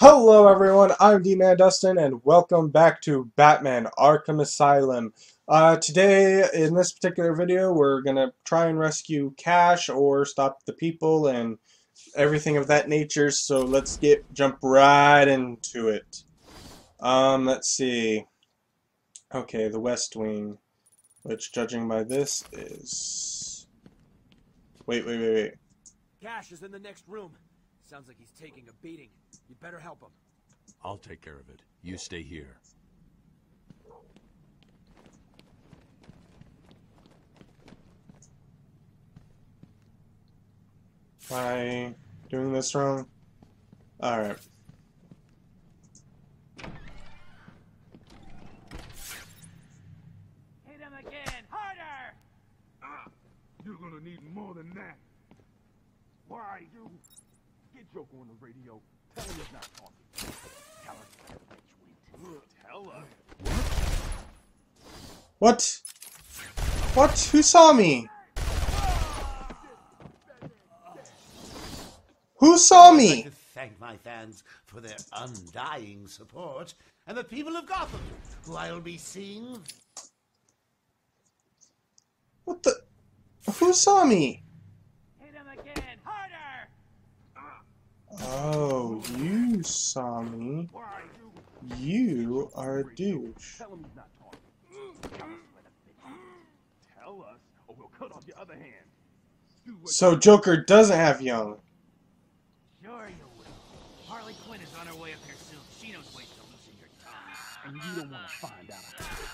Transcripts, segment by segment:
Hello everyone, I'm D-Man Dustin and welcome back to Batman Arkham Asylum. Uh, today, in this particular video, we're gonna try and rescue Cash or stop the people and everything of that nature, so let's get jump right into it. Um, let's see. Okay, the West Wing, which judging by this is... Wait, wait, wait, wait. Cash is in the next room. Sounds like he's taking a beating. You better help him. I'll take care of it. You stay here. Am I doing this wrong? Alright. Hit him again! Harder! Ah, you're gonna need more than that. Why, you? Get Joker on the radio. Tell him he's not talking. Tell us where the bitch went. Tell us. What? What? Who saw me? Who saw I'd like me? to thank my fans for their undying support, and the people of Gotham, who I'll be seeing. What the? Who saw me? Hit him again! Harder! Oh, you saw me. You? You are a douche. Tell him he's not talking. Tell us where the bitch went. Tell us, or we'll cut off your other hand. So Joker doesn't have young. Sure you will. Harley Quinn is on her way up here soon. She knows ways to loosen your tongue. and you don't want to find out.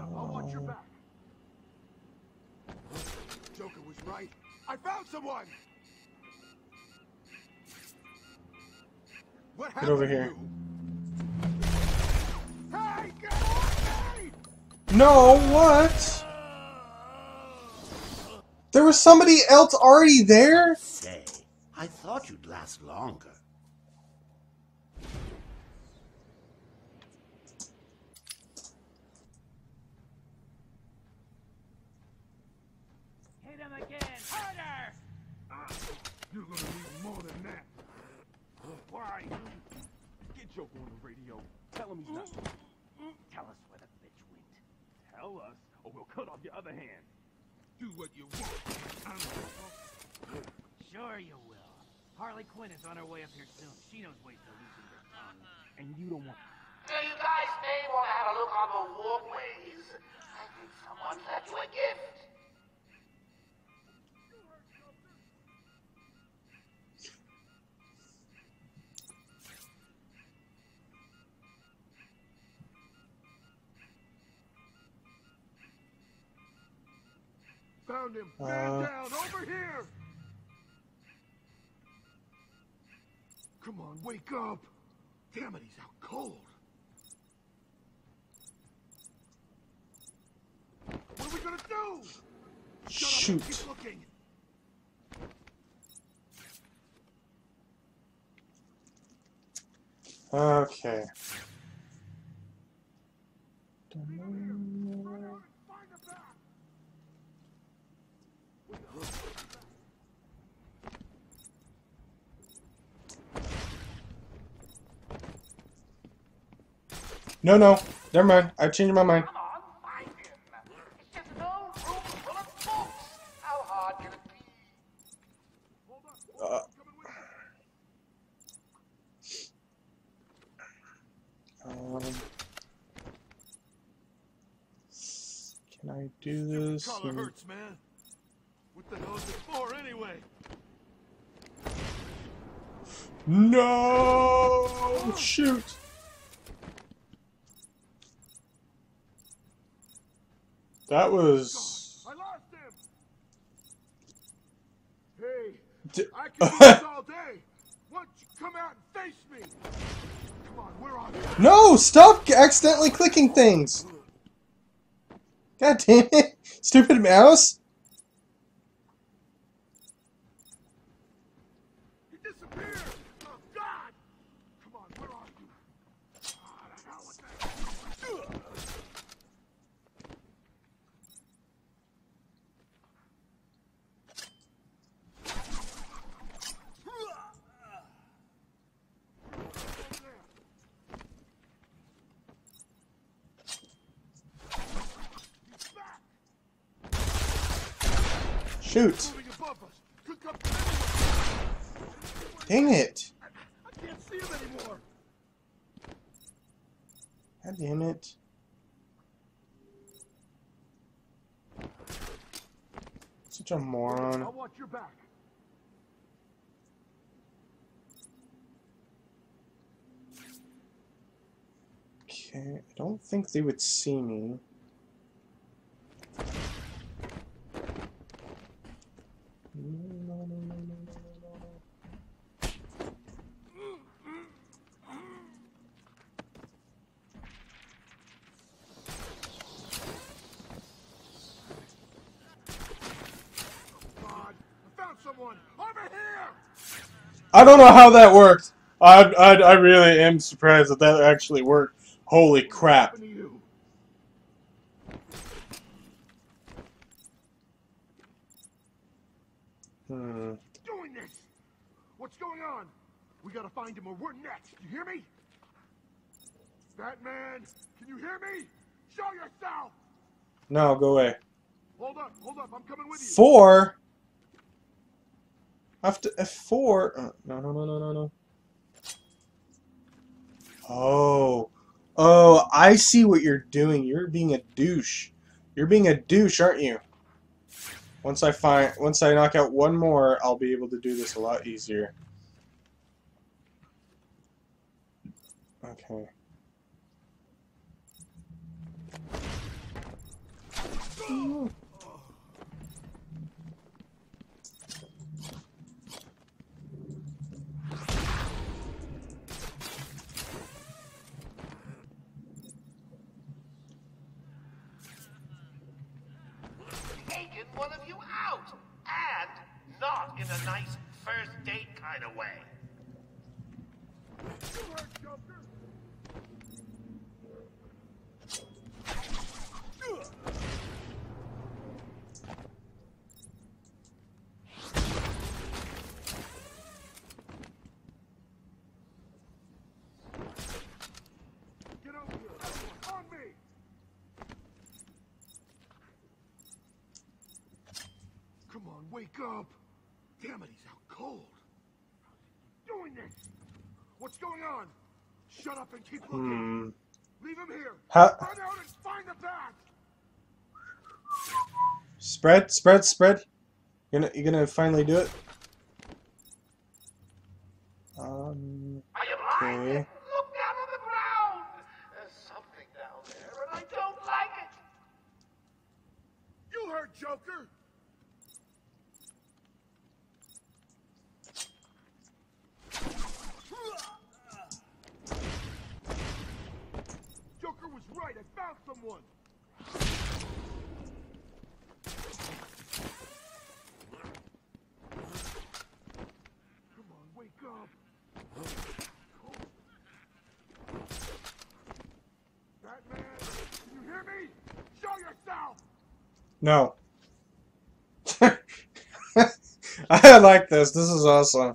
Wait up, I want your oh. back. Joker was right. I found someone. What happened over here. Hey, get! No, what? There was somebody else already there? Say, I thought you'd last longer. Hit him again! Harder! You're gonna need more than that. Why? Get Joker on the radio. Tell him he's not. Tell us where the bitch went. Tell us, or we'll cut off your other hand. Do what you want. I'm Sure you will. Harley Quinn is on her way up here soon. She knows ways to loosen your tongue. and you don't want. Now, you guys may want to have a look on the walkways. I think someone left you a gift. Found him. Man Uh. down. Over here. Come on, wake up. Damn it, he's out cold. What are we gonna do? Shut up Shoot. keep looking. Okay. Find the back. No, no. Never mind. I changed my mind. Come on, find him. It's just an old room full of books. How hard can it be? Hold on. Hold Uh. I'm coming with you. Um, can I do this? Collar hurts, man. What the hell is it for, anyway? No! Shoot! That was. I lost him. Hey, D- I can do this all day. Why don't you come out and face me? Come on, we're on. No! Stop accidentally clicking things! God damn it! Stupid mouse! He disappeared. Shoot! Dang it! I can't see him anymore. God damn it. Such a moron. I'll watch your back. Okay, I don't think they would see me. No, no, no, no, no, no, no, no. God, I found someone over here. I don't know how that worked. I, I, I really am surprised that that actually worked. Holy crap. What happened to you? Hmm. Doing this. What's going on? We gotta find him or we're next. You hear me? Batman, can you hear me? Show yourself. No, go away. Hold up, hold up. I'm coming with you. Four? After F4? Uh, no, no, no, no, no, no. Oh. Oh, I see what you're doing. You're being a douche. You're being a douche, aren't you? Once I find, once I knock out one more, I'll be able to do this a lot easier. Okay. Taking one of you out! And not in a nice first date kind of way. You heard Joker. Get over here. On me. Come on, wake up. Damn it, he's out cold. Doing this. What's going on? Shut up and keep looking. Hmm. Leave him here. How- Run out and find the bat. Spread, spread, spread. You're gonna, you're gonna finally do it? Um. Are you blind? Okay. Look down on the ground! There's something down there, and I don't like it. You heard Joker. Joker was right. I found someone. Come on, wake up. Batman, can you hear me? Show yourself. No. I like this. This is awesome.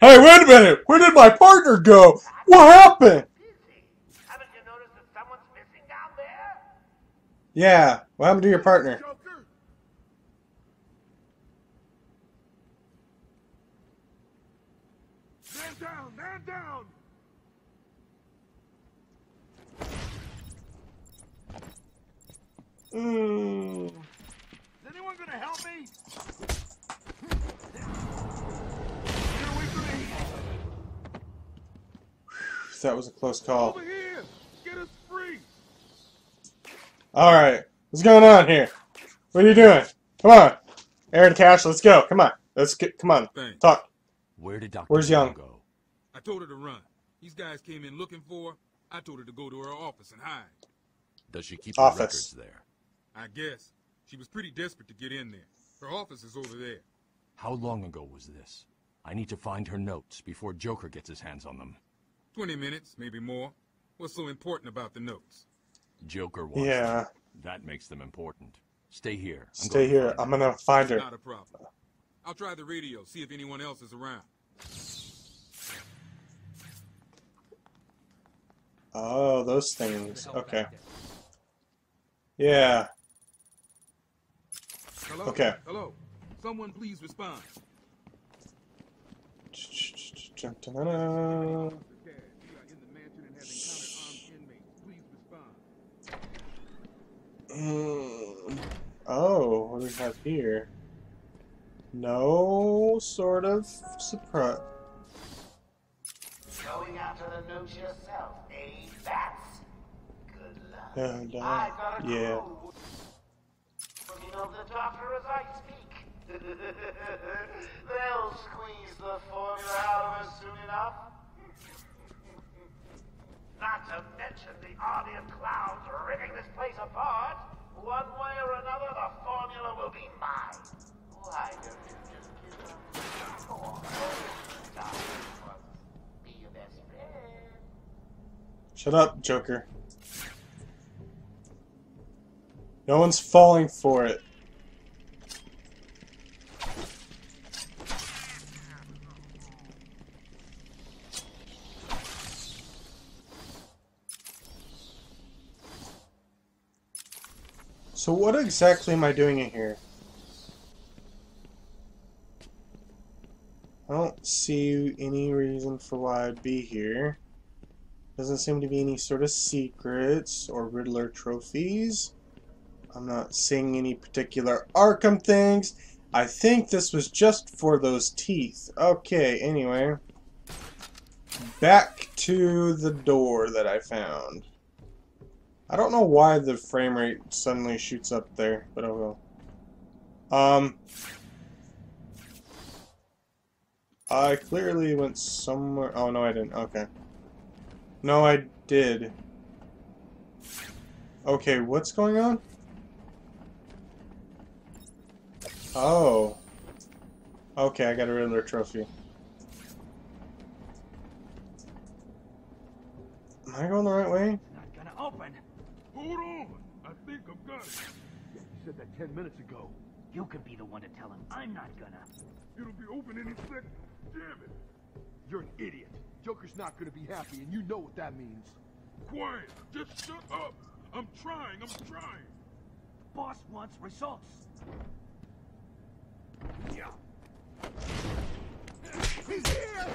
Hey, wait a minute! Where did my partner go? What happened? Haven't you noticed that someone's missing down there? Yeah, what happened to your partner? Man down, man down. Mm. That was a close call. Over here. Get us free. Alright, what's going on here? What are you doing? Come on. Aaron Cash, let's go. Come on. Let's get, come on. Thanks. Talk. Where did Dr. Where's Young? go? I told her to run. These guys came in looking for her. I told her to go to her office and hide. Does she keep Office. the records there? I guess. She was pretty desperate to get in there. Her office is over there. How long ago was this? I need to find her notes before Joker gets his hands on them. Twenty minutes, maybe more. What's so important about the notes? Joker wants Yeah. them. That makes them important. Stay here. I'm Stay going to here. I'm gonna find her. Not a problem. I'll try the radio, see if anyone else is around. Oh, those things. Okay. Yeah. Hello? Okay. Hello? Someone please respond. Dun-dun-dun. Officer Cash, we are in the mansion and have encountered armed inmates. Please respond. Mm. Oh, what do we have here? No sort of surprise. Going after the notes yourself, eh, bats? Good luck. Uh, I've got a yeah. You know the doctor as I speak. They'll squeeze the formula out of us soon enough. Not to mention the army of clowns ripping this place apart. One way or another, the formula will be mine. Why don't you just give up? Once. Be your best friend. Shut up, Joker. No one's falling for it. So what exactly am I doing in here? I don't see any reason for why I'd be here. Doesn't seem to be any sort of secrets or Riddler trophies. I'm not seeing any particular Arkham things. I think this was just for those teeth. Okay, anyway. Back to the door that I found. I don't know why the frame rate suddenly shoots up there, but oh well. Um, I clearly went somewhere. Oh no, I didn't. Okay. No, I did. Okay, what's going on? Oh. Okay, I got a Riddler trophy. Am I going the right way? Not gonna open. Hold on. I think I've got it. You said that ten minutes ago. You could be the one to tell him. I'm not gonna. It'll be open any second. Damn it. You're an idiot. Joker's not gonna be happy, and you know what that means. Quiet. Just shut up. I'm trying. I'm trying. Boss wants results. Yeah. He's here!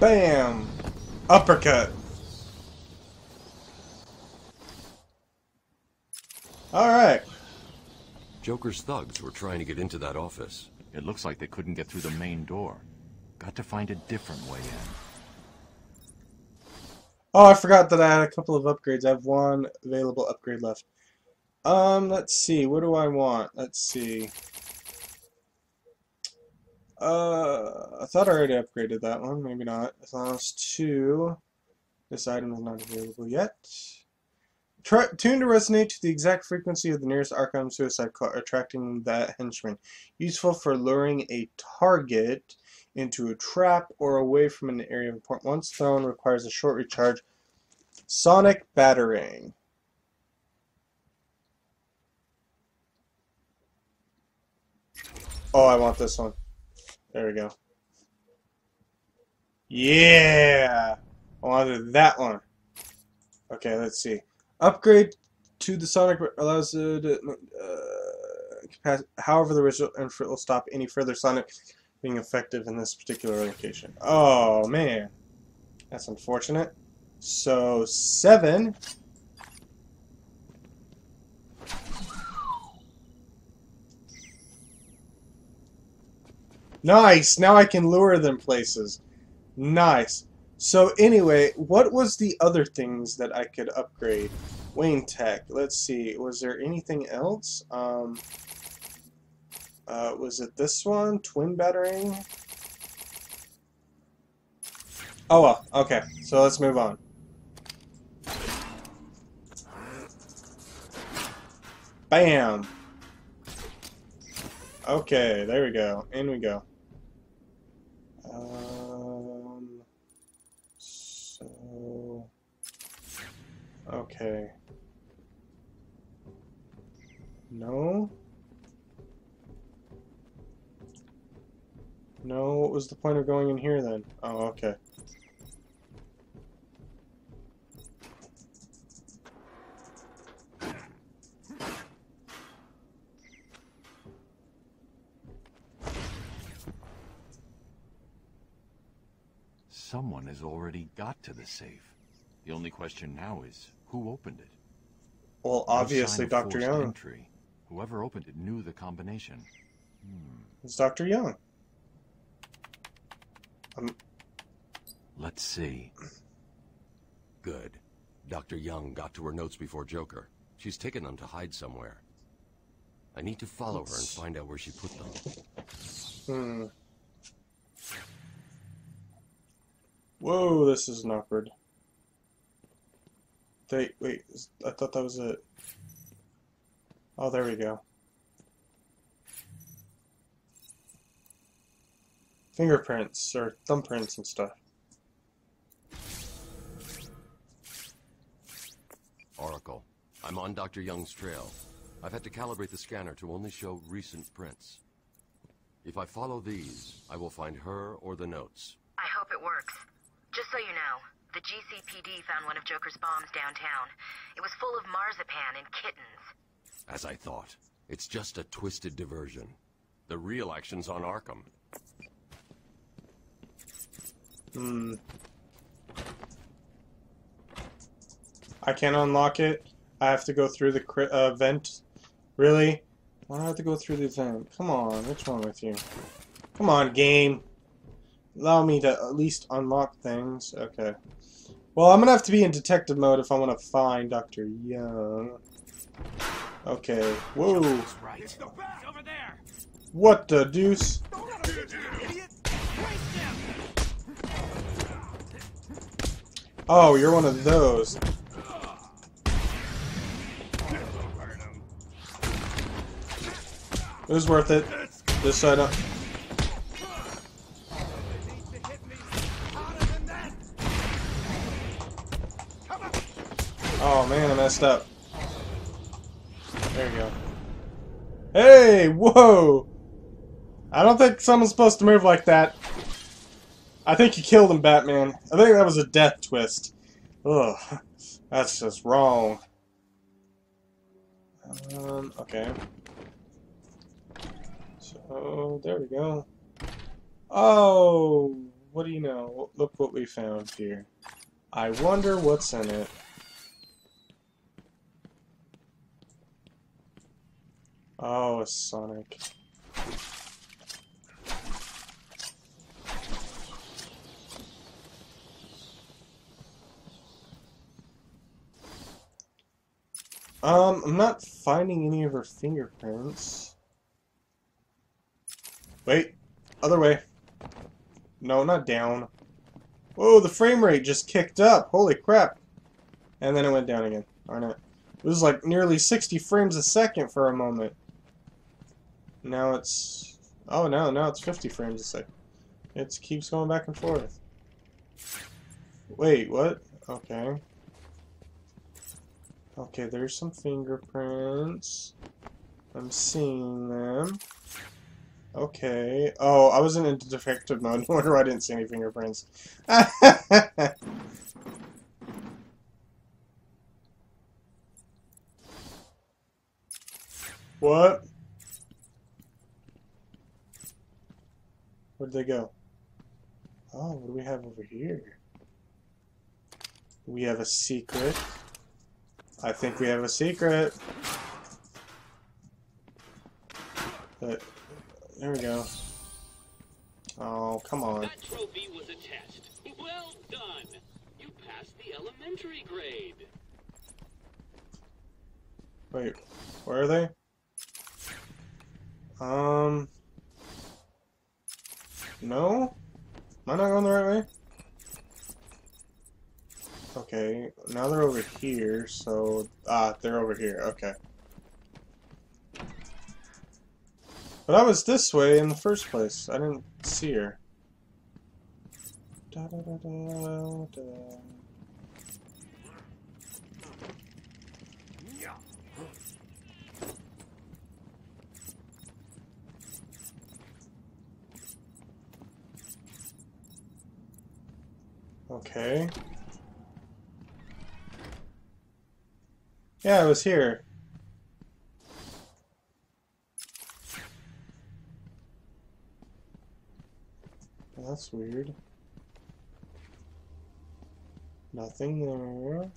Bam! Uppercut. Alright. Joker's thugs were trying to get into that office. It looks like they couldn't get through the main door. Got to find a different way in. Oh, I forgot that I had a couple of upgrades. I have one available upgrade left. Um, let's see. What do I want? Let's see. Uh, I thought I already upgraded that one. Maybe not. Long two. This item is not available yet. Tune to resonate to the exact frequency of the nearest Arkham suicide call, attracting that henchman. Useful for luring a target into a trap or away from an area of. Once thrown, requires a short recharge. Sonic Batarang. Oh, I want this one. There we go. Yeah! I wanted that one. Okay, let's see. Upgrade to the Sonic allows it uh. However, the original result will stop any further Sonic being effective in this particular location. Oh, man. That's unfortunate. So, seven. Nice! Now I can lure them places. Nice. So anyway, what was the other things that I could upgrade? Wayne Tech. Let's see. Was there anything else? Um, uh, was it this one? Twin batarang? Oh well. Okay. So let's move on. Bam! Okay, there we go. In we go. Um, so, okay. No, No, what was the point of going in here then? Oh, okay. Someone has already got to the safe. The only question now is, who opened it? Well, obviously, of Dr. Young. Entry. Whoever opened it knew the combination. Hmm. It's Dr. Young. Let's see. Good. Dr. Young got to her notes before Joker. She's taken them to hide somewhere. I need to follow her and find out where she put them. Hmm. Whoa, this is awkward. They, wait, I thought that was it. Oh, there we go. Fingerprints, or thumbprints and stuff. Oracle, I'm on Dr. Young's trail. I've had to calibrate the scanner to only show recent prints. If I follow these, I will find her or the notes. I hope it works. Just so you know, the GCPD found one of Joker's bombs downtown. It was full of marzipan and kittens. As I thought, it's just a twisted diversion. The real action's on Arkham. Hmm. I can't unlock it. I have to go through the cri- uh, vent. Really? Why do I have to go through the vent? Come on, what's wrong with you? Come on, game. Allow me to at least unlock things. Okay. Well, I'm gonna have to be in detective mode if I want to find Dr. Young. Okay. Whoa. Right. What the deuce? Oh, you're one of those. It was worth it. This side I man, I messed up. There you go. Hey, whoa! I don't think someone's supposed to move like that. I think you killed him, Batman. I think that was a death twist. Ugh, that's just wrong. Um, okay. So, there we go. Oh, what do you know? Look what we found here. I wonder what's in it. Oh, Sonic. Um, I'm not finding any of her fingerprints. Wait, other way. No, not down. Whoa, the frame rate just kicked up. Holy crap. And then it went down again. Darn it. It was like nearly 60 frames a second for a moment. Now it's... Oh, no, now it's 50 frames a second. It keeps going back and forth. Wait, what? Okay. Okay, there's some fingerprints. I'm seeing them. Okay. Oh, I wasn't in defective mode. No wonder why I didn't see any fingerprints. what? Where'd they go? Oh, what do we have over here? We have a secret. I think we have a secret. But, there we go. Oh, come on. That trophy was a test. Well done. You passed the elementary grade. Wait, where are they? Um. No? Am I not going the right way? Okay, now they're over here, so. Ah, they're over here, okay. But I was this way in the first place. I didn't see her. Da, da, da, Okay. Yeah, I was here. That's weird. Nothing there.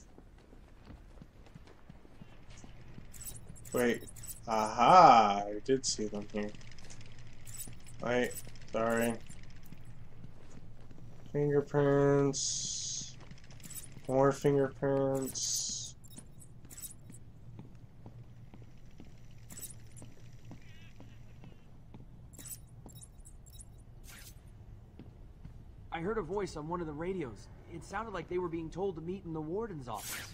Wait. Aha! I did see them here. Wait. Sorry. Fingerprints. More fingerprints. I heard a voice on one of the radios. It sounded like they were being told to meet in the warden's office.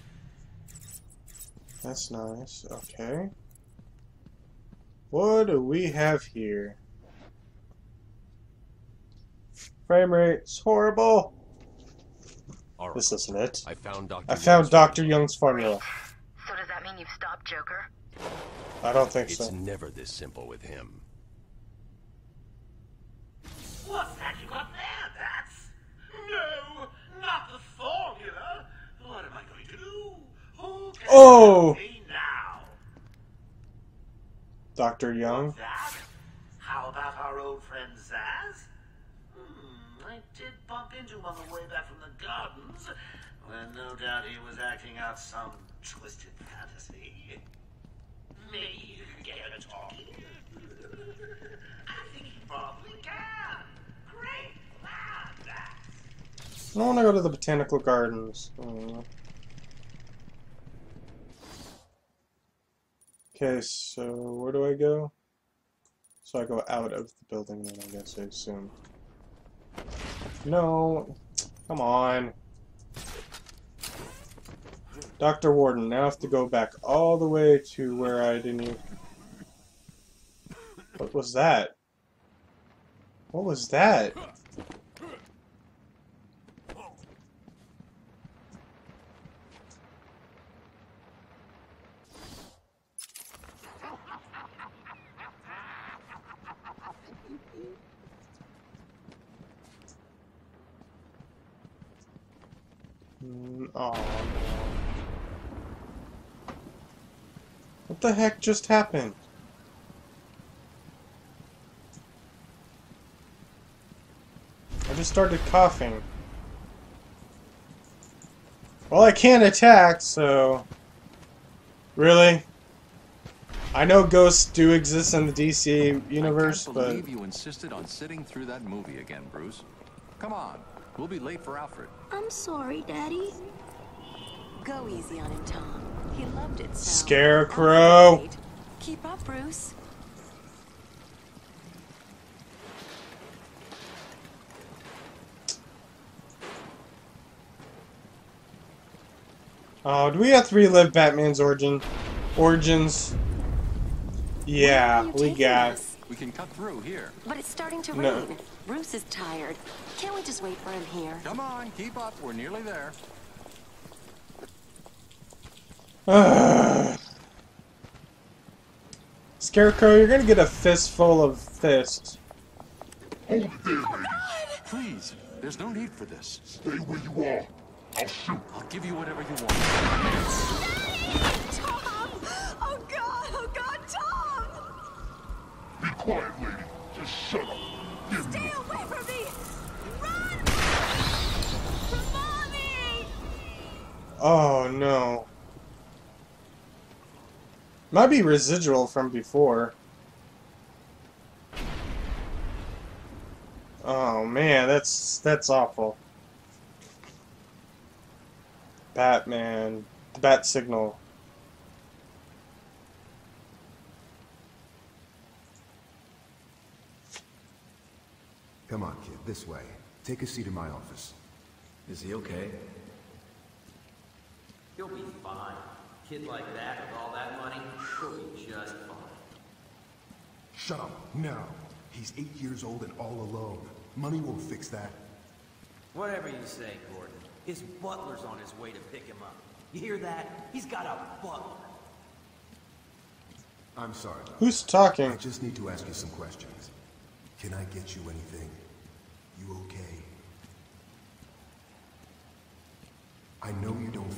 That's nice. Okay. What do we have here? Frame rate's horrible. All right. This isn't it. I found Dr. I found Young's Dr. formula. Young's formula. So does that mean you've stopped Joker? I don't think It's so. never this simple with him. What's that you got there, Bats? No, not the formula. What am I going to do? Who can Oh! help me now? Dr. Young. That? How about our old friend Zsasz? Bump into him on the way back from the gardens, when no doubt he was acting out some twisted fantasy. Can get him talking. I think he probably can. Great plan, Zsasz. I want to go to the botanical gardens. Hmm. Okay, so where do I go? So I go out of the building then, I guess I assume. No, come on. Dr. Warden, now I have to go back all the way to where I didn't even... What was that? What was that? Mm, aw. What the heck just happened? I just started coughing. Well, I can't attack, so... Really? I know ghosts do exist in the DC universe, I can't but... you insisted on sitting through that movie again, Bruce. Come on, we'll be late for Alfred. I'm sorry, Daddy. Go easy on him, Tom. He loved it so. Scarecrow! Keep up, Bruce. Oh, do we have to relive Batman's origin? Origins? Yeah, Where are you we got. us? We can cut through here. But it's starting to No. rain. Bruce is tired. Can't we just wait for him here? Come on, keep up. We're nearly there. Scarecrow, you're gonna get a fistful of fists. Oh, Please, there's no need for this. Stay where you are. I'll shoot. I'll give you whatever you want. Tom! Oh God! Oh God, Tom! Be quiet, lady. Just shut up. Give me Stay away from me! Run! Mommy! Oh no. Might be residual from before. Oh man, that's that's awful. Batman, the bat signal. Come on, kid, this way. Take a seat in my office. Is he okay? He'll be fine. Kid like that with all that money, he'll be just fine. Shut up, now. He's eight years old and all alone. Money won't fix that. Whatever you say, Gordon. His butler's on his way to pick him up. You hear that? He's got a butler. I'm sorry. Who's talking? I just need to ask you some questions. Can I get you anything? You okay?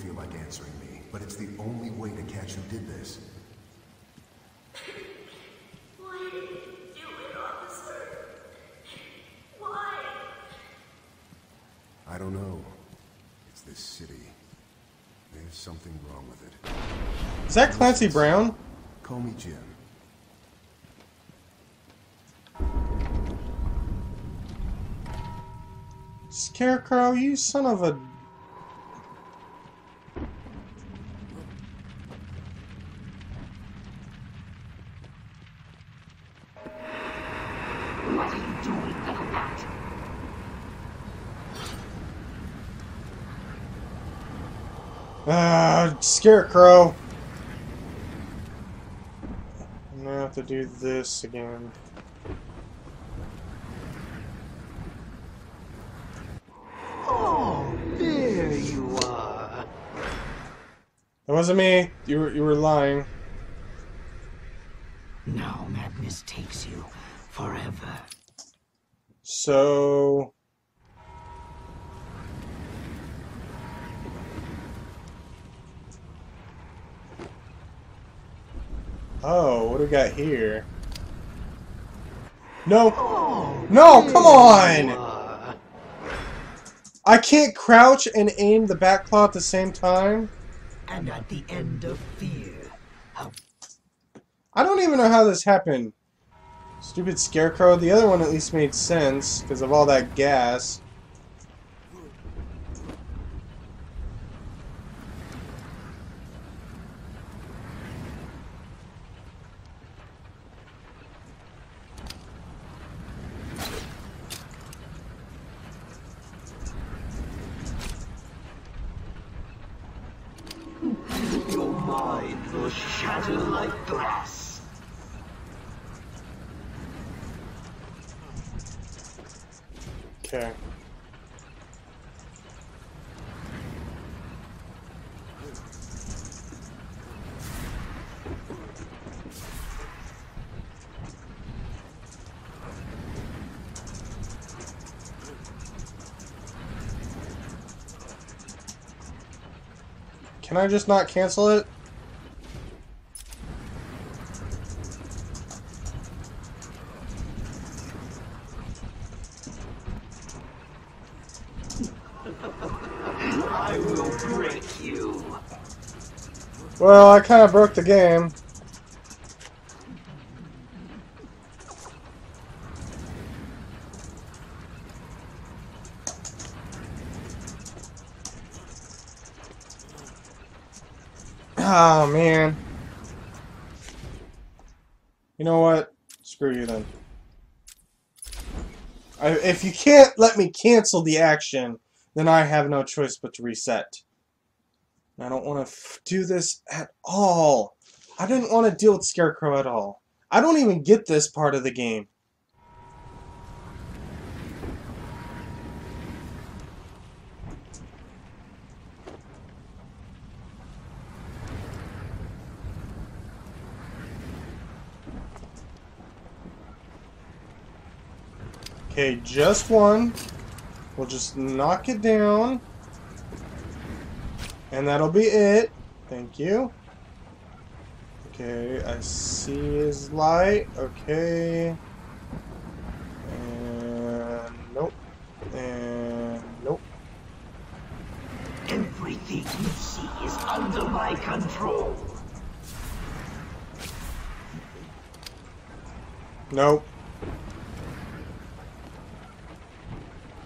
Feel like answering me, but it's the only way to catch who did this. Why did you do it, officer? Why? I don't know. It's this city. There's something wrong with it. Is that Clancy Brown? Call me Jim. Scarecrow, you son of a. What are you doing, little bat? Ah, Scarecrow. I'm gonna have to do this again. Oh, there you are. That wasn't me. You were, you were lying. Now madness takes you forever. So. Oh, what do we got here? No! No, come on! I can't crouch and aim the Batclaw at the same time? And at the end of fear, I don't even know how this happened. Stupid scarecrow. The other one at least made sense because of all that gas. Shatter like glass. Okay. Can I just not cancel it? Well, I kind of broke the game. Oh, man. You know what? Screw you then. I, if you can't let me cancel the action, then I have no choice but to reset. I don't want to do this at all. I didn't want to deal with Scarecrow at all. I don't even get this part of the game. Okay, just one. We'll just knock it down. And that'll be it. Thank you. Okay, I see his light. Okay. And nope. And nope. Everything you see is under my control. Nope.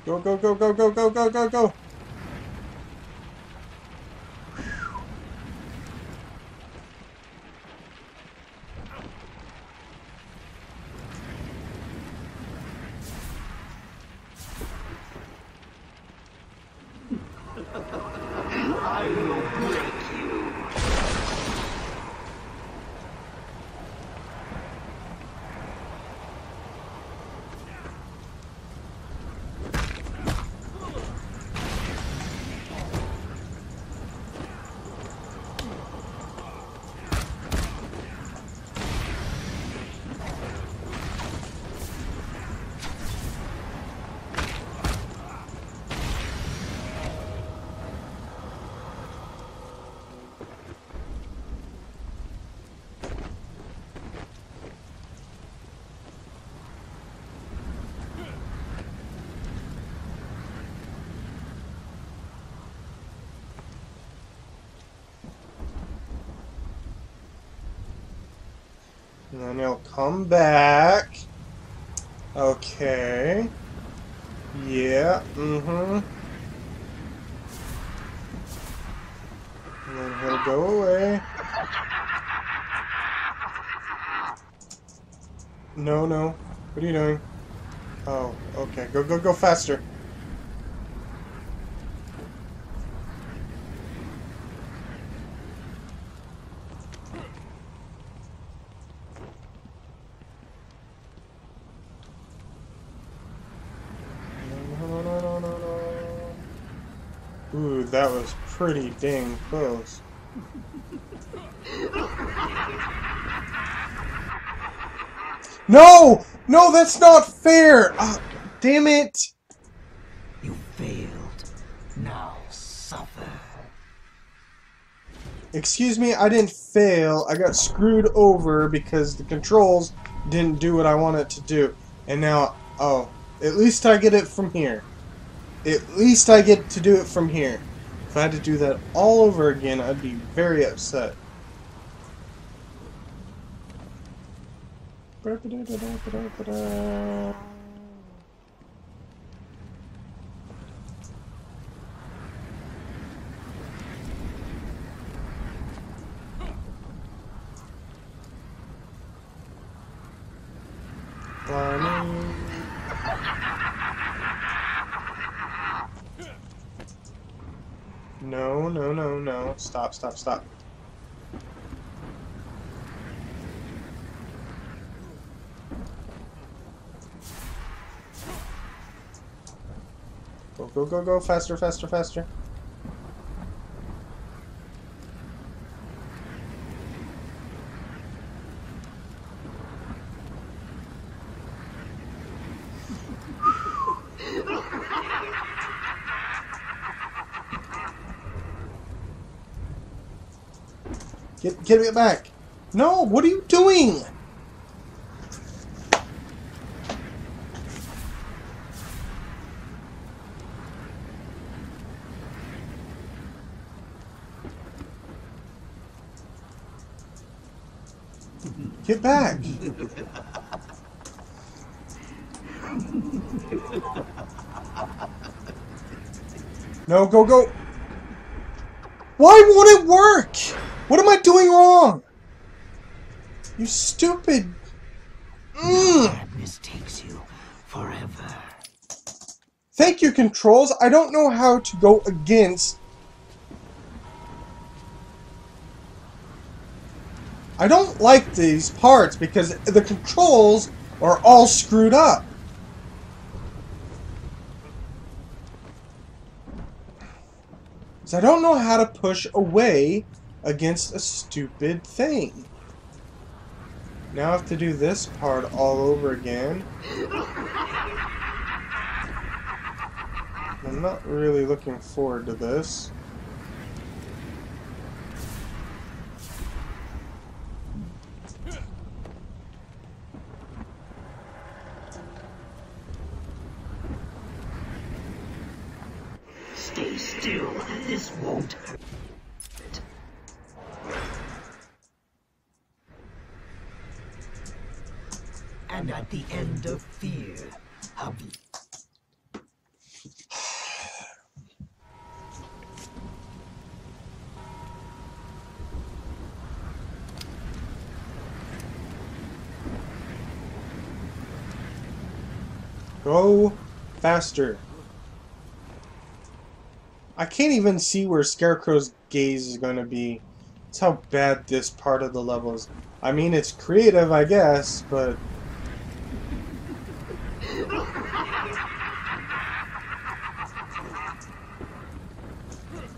Go, go, go, go, go, go, go, go, go. And then he'll come back. Okay. Yeah, mm-hmm. And then he'll go away. No, no. What are you doing? Oh, okay. Go, go, go faster. No, no, no, no, no. Ooh, that was pretty dang close. No! No, that's not fair! Ah, damn it! You failed. Now suffer. Excuse me, I didn't fail. I got screwed over because the controls didn't do what I wanted to do. And now, oh, at least I get it from here. At least I get to do it from here. If I had to do that all over again, I'd be very upset. Climbing. No, no, no, no. Stop, stop, stop. Go, go, go, go. Faster, faster, faster. Get, get it back. No, what are you doing? Get back. No, go, go. Why won't it work? What am I doing wrong? You stupid. Mm. Madness takes you forever. Thank you, controls. I don't know how to go against. I don't like these parts because the controls are all screwed up. So I don't know how to push away against a stupid thing. Now I have to do this part all over again. I'm not really looking forward to this. Stay still. This won't hurt. And at the end of fear, hubby. Go faster. I can't even see where Scarecrow's gaze is going to be. That's how bad this part of the level is. I mean, it's creative, I guess, but...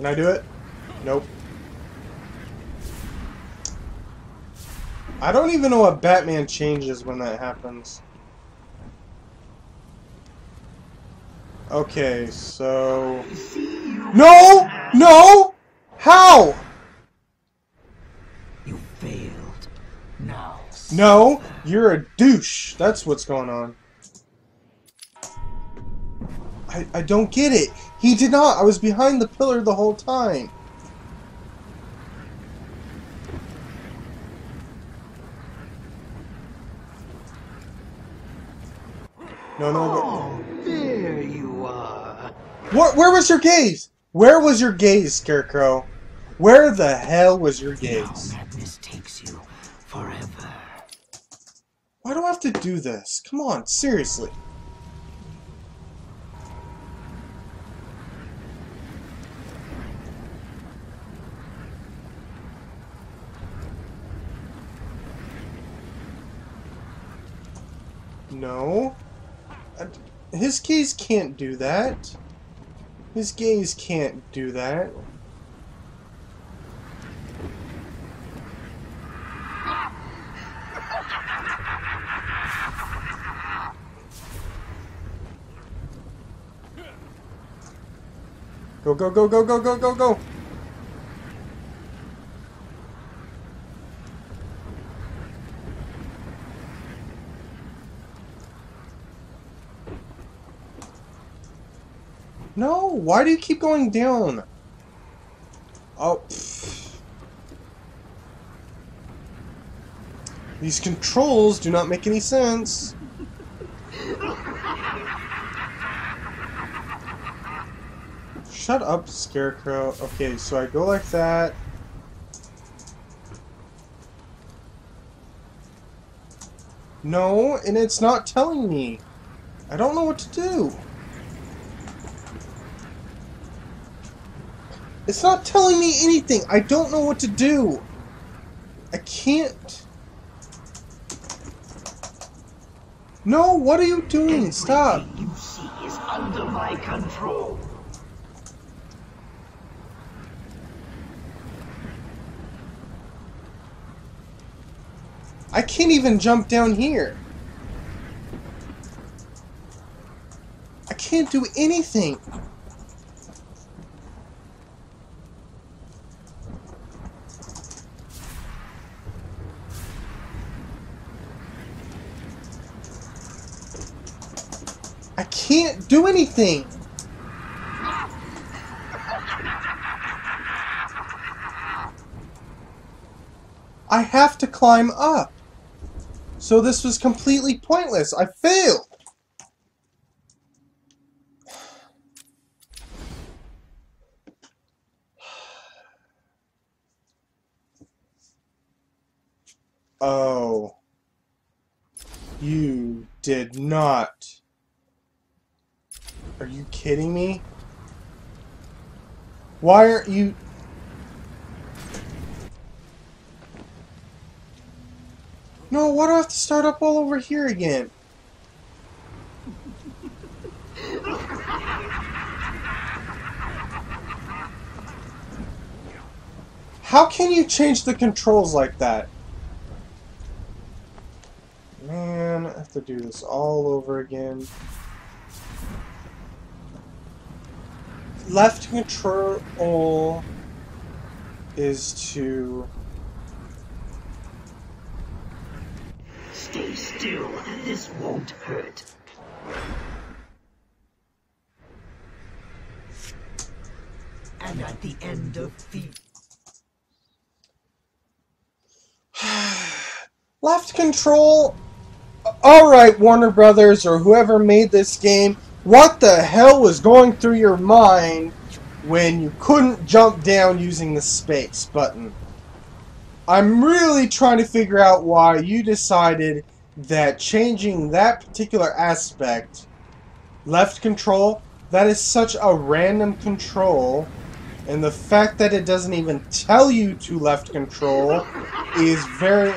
Can I do it? Nope. I don't even know what Batman changes when that happens. Okay, so... No! No! How? You failed. Now. No, you're a douche. That's what's going on. I, I don't get it. He did not. I was behind the pillar the whole time. No, no. no. Oh, there you are. Where, where was your gaze? Where was your gaze, Scarecrow? Where the hell was your gaze? Madness takes you forever. Why do I have to do this? Come on, seriously. No. Uh, His gaze can't do that. His gaze can't do that. Go, go, go, go, go, go, go, go! No, why do you keep going down? Oh. These controls do not make any sense. Shut up, Scarecrow. Okay, so I go like that. No, and it's not telling me. I don't know what to do. It's not telling me anything. I don't know what to do. I can't. No, what are you doing? Stop. You see is under my control. I can't even jump down here. I can't do anything. Can't do anything. I have to climb up. So this was completely pointless. I failed. Oh. You did not. Kidding me? Why aren't you... No, why do I have to start up all over here again? How can you change the controls like that? Man, I have to do this all over again. Left control is to Stay still. This won't hurt. And at the end of the left control. Alright, Warner Brothers or whoever made this game, what the hell was going through your mind when you couldn't jump down using the space button? I'm really trying to figure out why you decided that changing that particular aspect, left control, that is such a random control, and the fact that it doesn't even tell you to left control is very...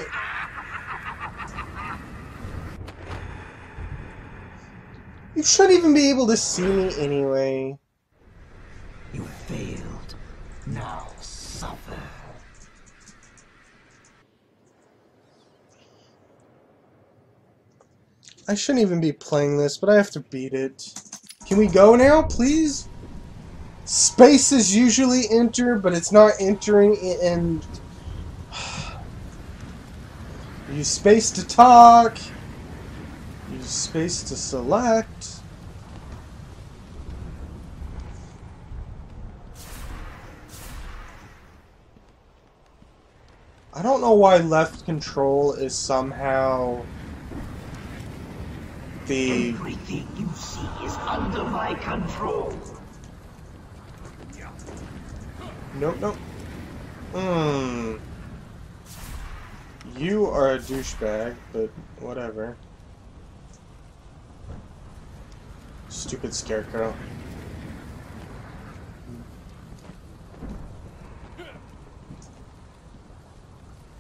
You shouldn't even be able to see me anyway. You failed. Now suffer. I shouldn't even be playing this, but I have to beat it. Can we go now, please? Space is usually enter, but it's not entering and use space to talk. Use space to select. I don't know why left control is somehow the Everything you see is under my control. Nope, nope. Hmm. You are a douchebag, but whatever. Stupid scarecrow.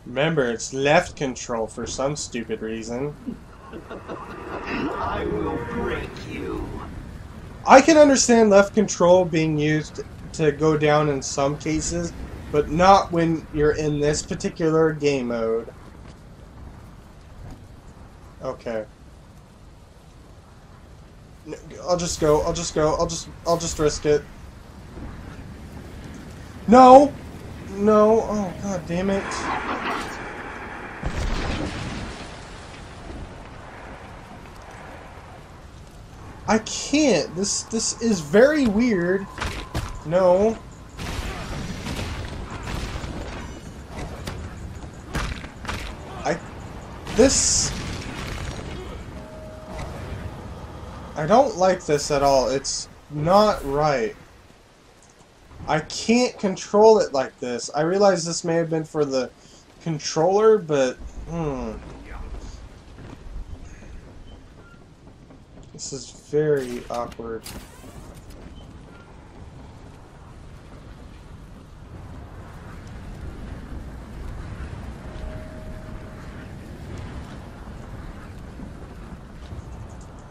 Remember, it's left control for some stupid reason. I will break you. I can understand left control being used to go down in some cases, but not when you're in this particular game mode. Okay. I'll just go. I'll just go. I'll just I'll just risk it. No. No. Oh god damn it. I can't. This this is very weird. No. I this I don't like this at all. It's not right. I can't control it like this. I realize this may have been for the controller, but hmm. This is very awkward.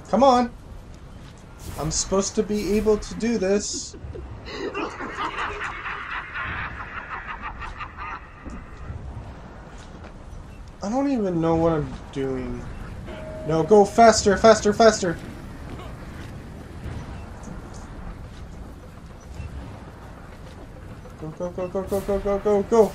Come on! I'm supposed to be able to do this. I don't even know what I'm doing. No, go faster, faster, faster! Go, go, go, go, go, go, go, go, go!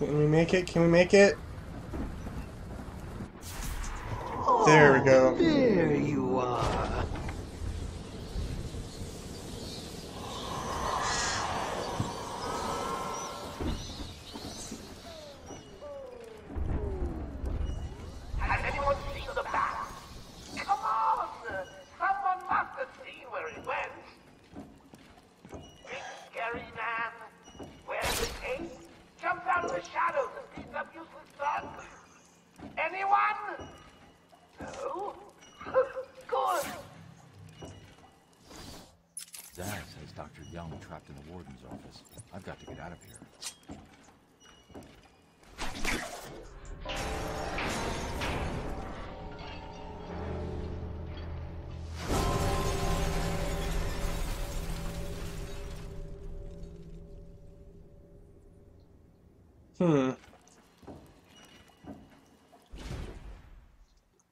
Can we make it? Can we make it? There we go. There you are.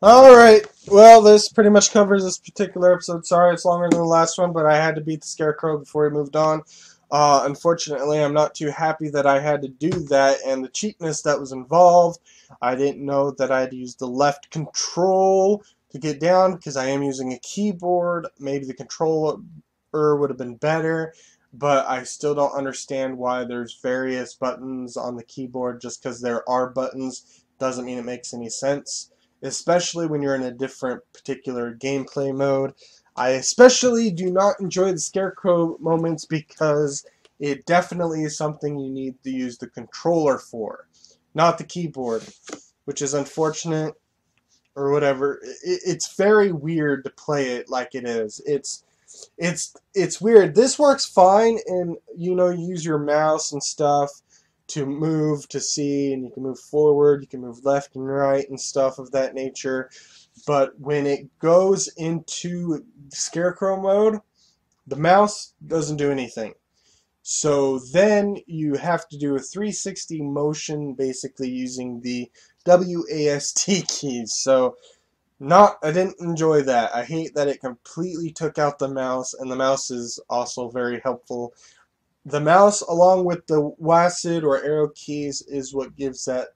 Alright, well, this pretty much covers this particular episode. Sorry it's longer than the last one, but I had to beat the Scarecrow before we moved on. Uh, unfortunately, I'm not too happy that I had to do that and the cheapness that was involved. I didn't know that I had to use the left control to get down because I am using a keyboard. Maybe the controller would have been better, but I still don't understand why there's various buttons on the keyboard just because there are buttons doesn't mean it makes any sense especially when you're in a different particular gameplay mode. I especially do not enjoy the Scarecrow moments because it definitely is something you need to use the controller for, not the keyboard, which is unfortunate or whatever. It's very weird to play it like it is. It's it's it's weird. This works fine, and you know, you use your mouse and stuff to move to see and you can move forward you can move left and right and stuff of that nature. But when it goes into scarecrow mode the mouse doesn't do anything. So then you have to do a 360 motion basically using the WASD keys. So not I didn't enjoy that. I hate that it completely took out the mouse and the mouse is also very helpful the mouse along with the WASD or arrow keys is what gives that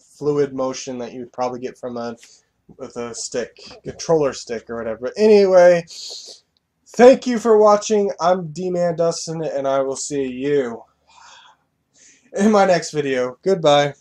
fluid motion that you would probably get from a with a stick, controller stick or whatever. But anyway, thank you for watching. I'm D-Man Dustin and I will see you in my next video. Goodbye.